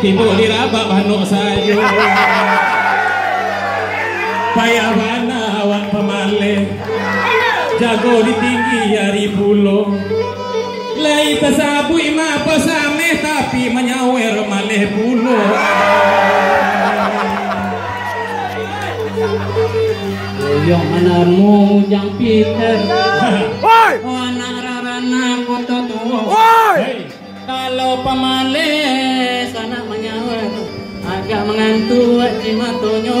timbul diraba banu sayo Payah mana awak pemale Jago di tinggi hari pulo. Lai tasabui ma pasame tapi menyawer maleh pulo. Yung anakmu jang Peter Woi! Oh anak rarana koto tuo Woi! Kalau pamales anak menyawer Agak mengantuk cimatonyo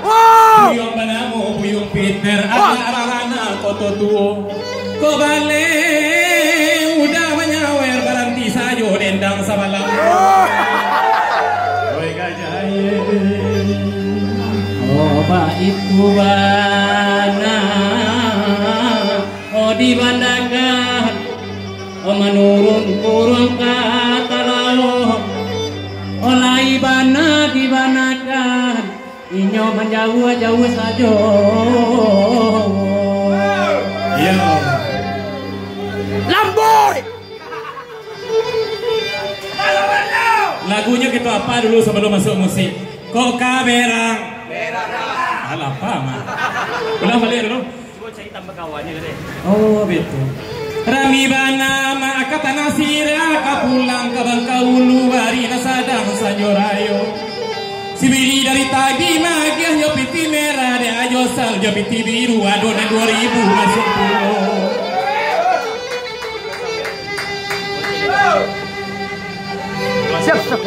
Woi! Buyong banamu, buyong Peter arana koto tuo. Ko bale Udah menyawer baranti sayo dendang samalam Oi gajah ye. Oh itu bana jauh saja Iya Lamboy! Lagunya gitu apa dulu sebelum masuk musik? Kok kaberang? Alah apa mah? Ulang balik dulu. Oh betul. Rami bana maka tanah sira kapulang ke Bangkaulu hari nasadang sanyorayo. Sibiri dari tadi de ayo sal yo piti biru adonan 2000 masuk pulau. Siap, siap.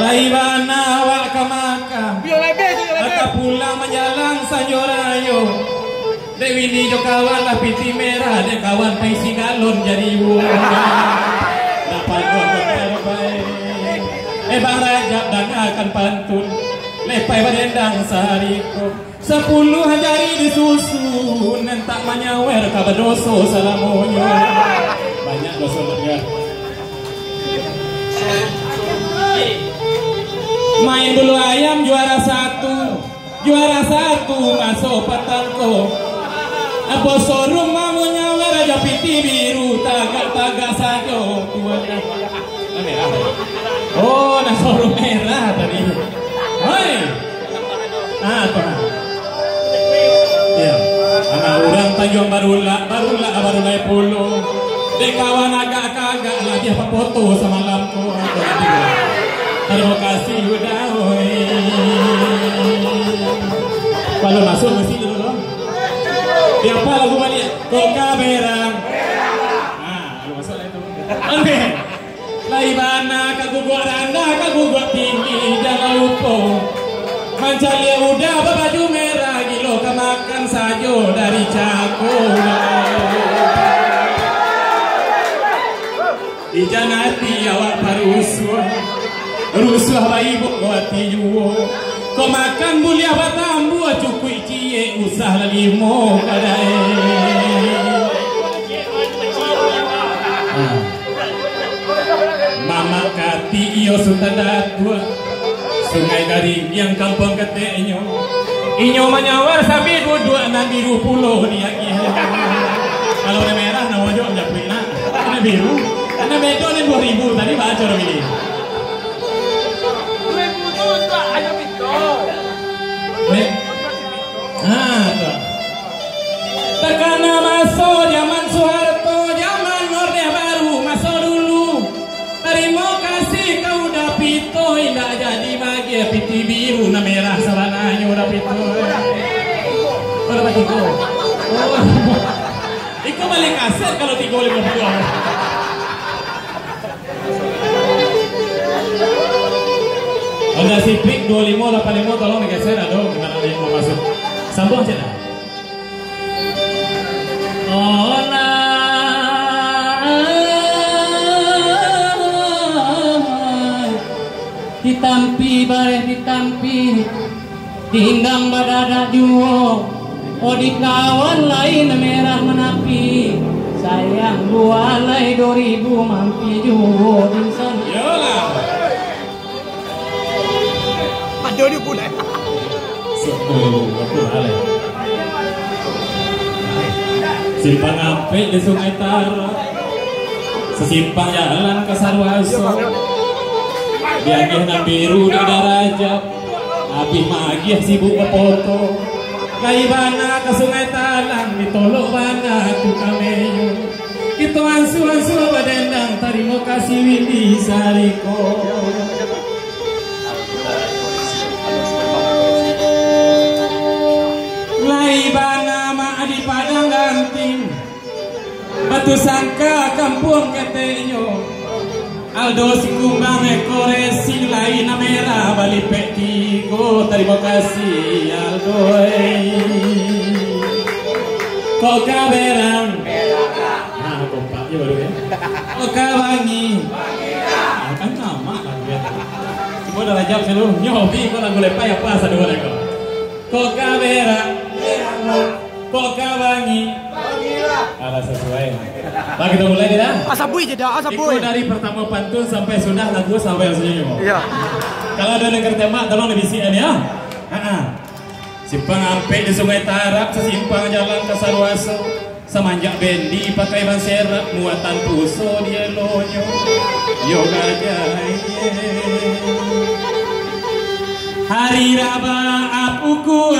Laibana awak kamaka. Maka pulang menjalang sanyorayo Dewi ni jo kawan lah piti merah De kawan pai galon jadi bunga Dapat gua terbaik Eh bang Rajab dan akan pantun. Lepai badendang sehariku Sepuluh hari disusun Nentak menyawer kabadoso salamonya Banyak dosa ya. Main bulu ayam juara satu. Juara satu masuk petangko Apa sorum piti biru Tagak-tagak saja tuan Nah, merah Oh sorum merah tadi Hoi Ah tuh Ya Anak orang Tanjung Barula Barula Barula Polo Dek kawan agak-agak lagi apa foto nanti gua. Terima kasih udah woi. Kalau masuk sini dulu. Dia apa lagu balik? Kok kaberang? Mancalia udah baju merah? Gilo kemakan sajo dari cakung. Ijanati awak paruswa Ruswa bayi buati juwo Kau makan bulia batambu Cukui cie usah lalimo kadai Mama kati iyo sutadatua Sungai garing yang kampung keteknya Inyo. Menyawar sabi dua na biru puluh dia Kalau warna merah na wajah japri na Warna biru. Karena bedo ni 2000 tadi baca orang biru, na merah sabananya udah pito. Oh, dapat tiga. Oh, Iko balik kaset kalau tiga lima puluh. Ada si Pik 2585 tolong digeser aduh gimana yang mau masuk. Sambung aja. Ola Ditampi bare ditampi. Dinggang badada juwo Oh di kawan lain merah menapi. Sayang dua lay dua ribu mampi juwo Dinsan Yolah. Ada dia pula. Sepuluh ale. Simpang Ampe di Sungai Tara. Sesimpang jalan ke Sarwaso Diagih biru di Darajat Abih magih sibuk foto Kaibana ke Sungai Talang Ditolok bana tu kameyo. Kita ansu-ansu badendang Terima kasih Widi Sariko Laibana ma di padang ganting Batu sangka kampung ketenyo Aldo sikumbang ekore lain merah balik petigo terima kasih Aldo Kok kaberan Nah kompak ya baru ya. Kok kawangi Ah, Kan nama kan ya. Semua udah jawab seluruh nyobi kok lagu lepai apa satu orang kok Pak kita mulai tidak? Asabui je dah, Ikut asabui. dari pertama pantun sampai sudah lagu sampai senyum. Ya. Kalau ada dengar tema, tolong dibisikan ya. Simpang ampe di Sungai Tarak, sesimpang jalan ke Sarwaso. Semanjak bendi pakai ban serap, muatan puso dia lonyo. Yoga jaya. Hari raba apuku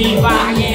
viva.